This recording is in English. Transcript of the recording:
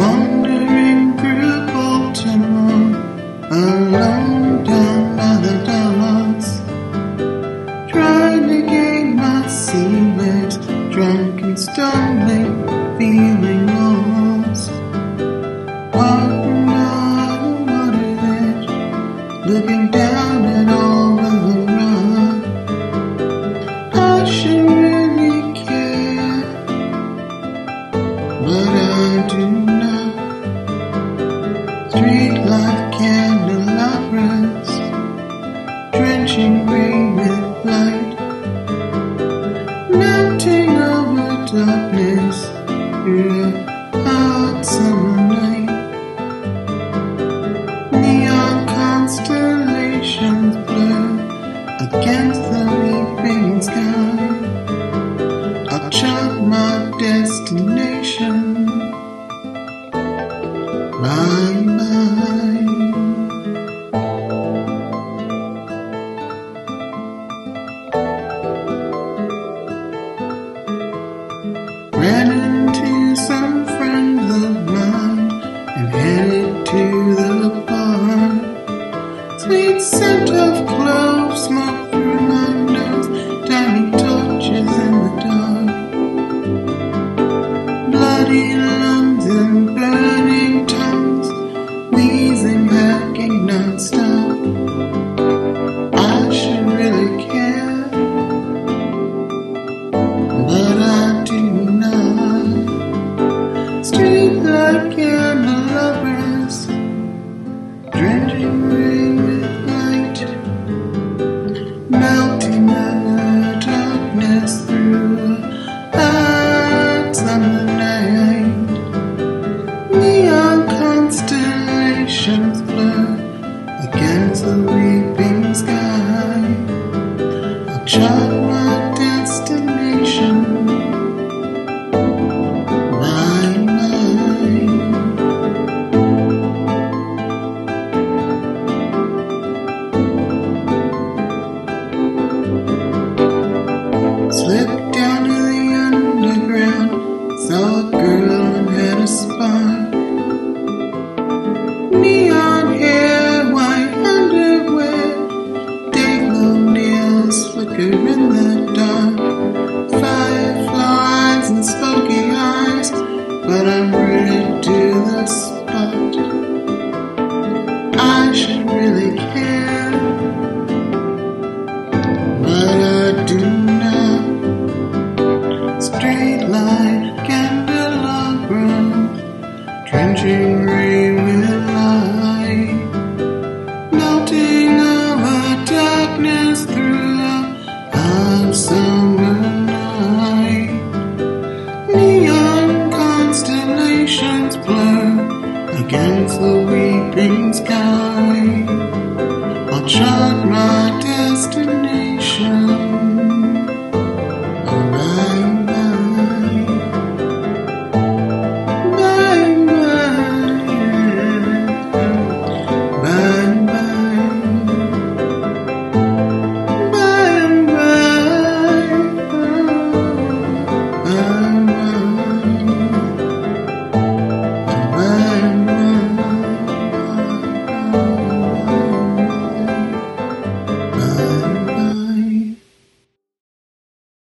Wandering through Baltimore alone down other dollars, trying to gain my sea legs, drunk and stumbling, feeling lost. Street light candlelight drenching rain with light, melting over darkness in a hot summer night. Neon constellations blur against the leaping sky. I chart my destination. Bye. I should really weeping sky. I'll chant my